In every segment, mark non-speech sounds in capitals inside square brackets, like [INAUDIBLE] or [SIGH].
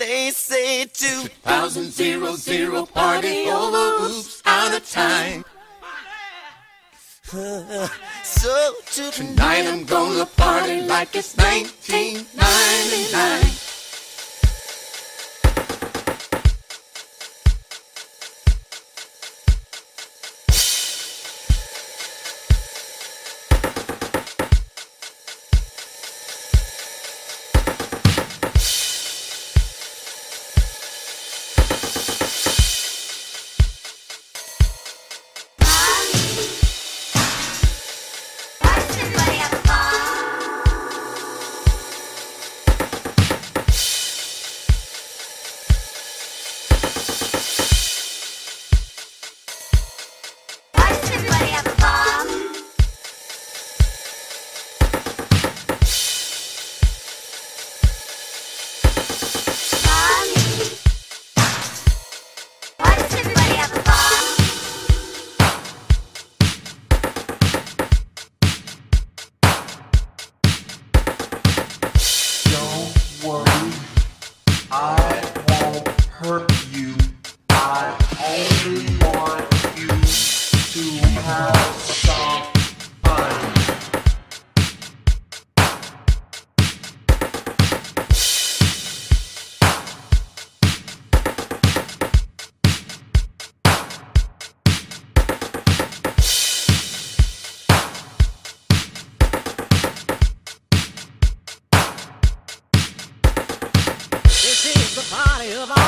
They say 2000 zero, zero party over, oops, out of time. [LAUGHS] so tonight I'm gonna party like it's 1999. body of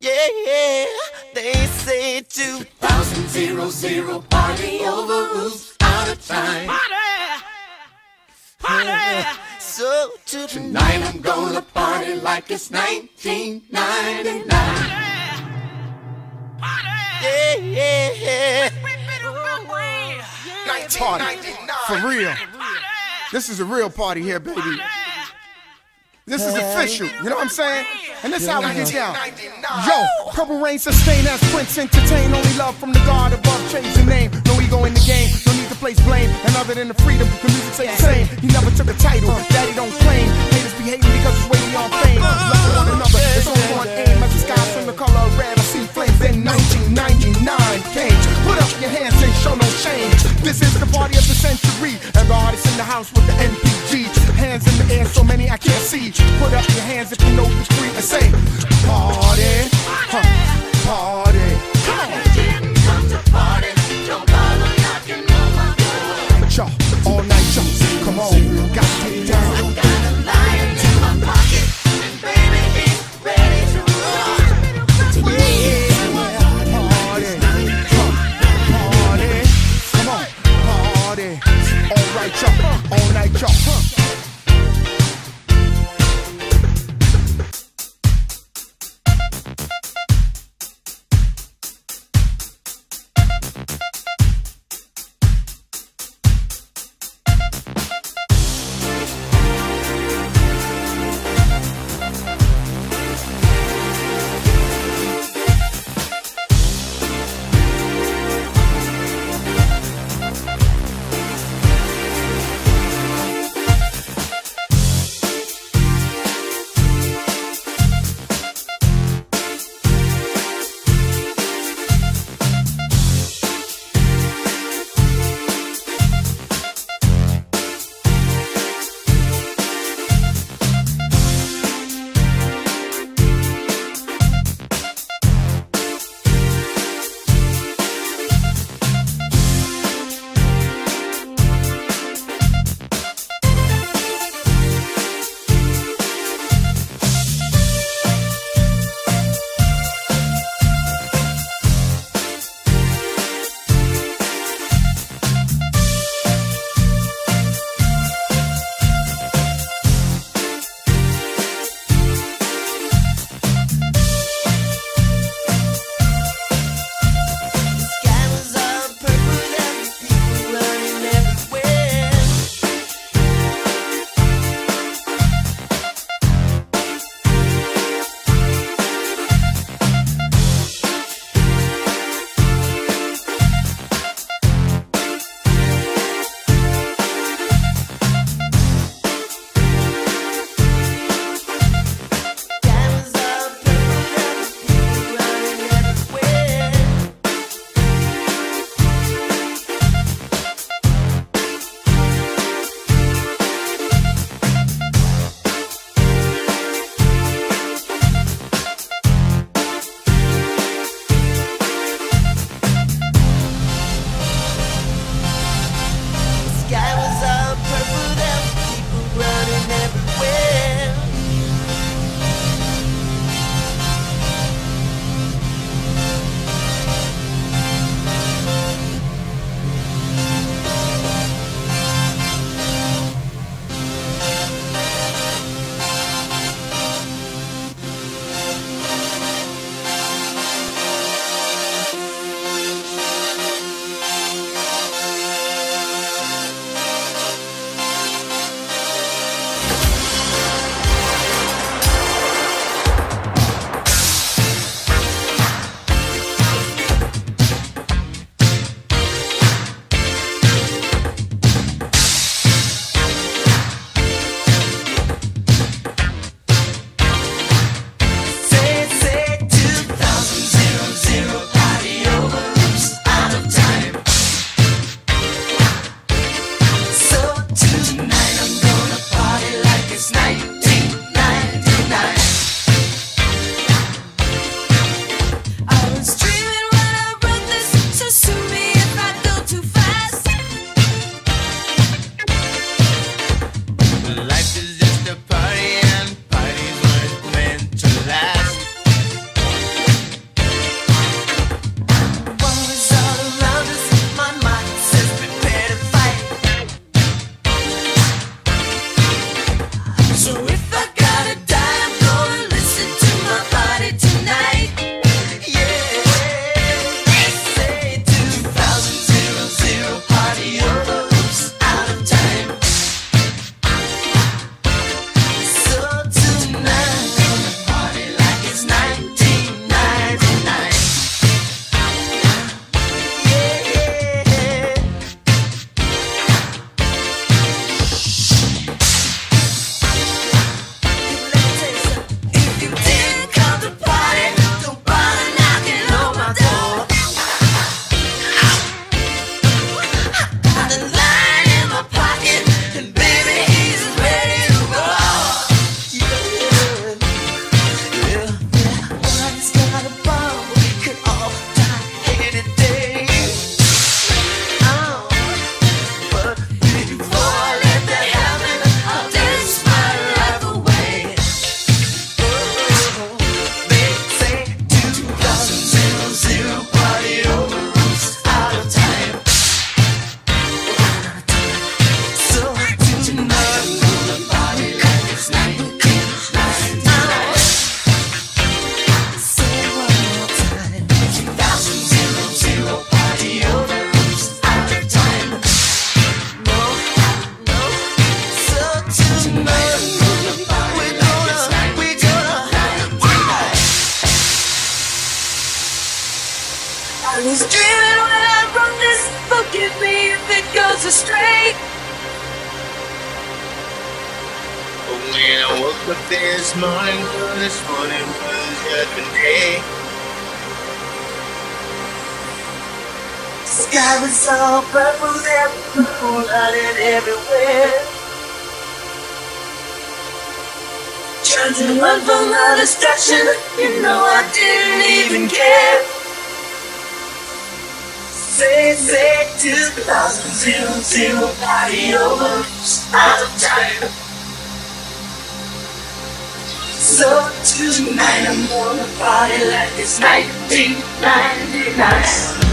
Yeah, yeah, they say 2000 zero, zero party over roofs out of time. Party! Party! So tonight I'm gonna party like it's 1999. Party! Yeah, yeah, yeah. Party. For real. This is a real party here, baby. This is official. You know what I'm saying? And this how we get down. Yo, Purple Rain sustain as Prince entertain. Only love from the God above, change the name. No ego in the game, no need to place blame. And other than the freedom, the music stay the same. He never took a title, daddy don't claim. Haters be hating because it's waiting on fame. Love one another, it's only one aim. As the skies from the color of red, I see flames. Then 1999 came. Put up your hands and show no shame. This is the party of the century. And the artists in the house with the NPG. Hands in the air, so many I can't see. Put up your hands if you know I was dreaming when I wrote this. Forgive me if it goes astray. But when I woke up this morning, this morning was judgment day. The sky was all purple, there was people everywhere. Trying to run from the destruction, you know I didn't even care. Say, say, 2000, zero, zero, party over, out of time. So tonight I'm gonna party like it's 1999.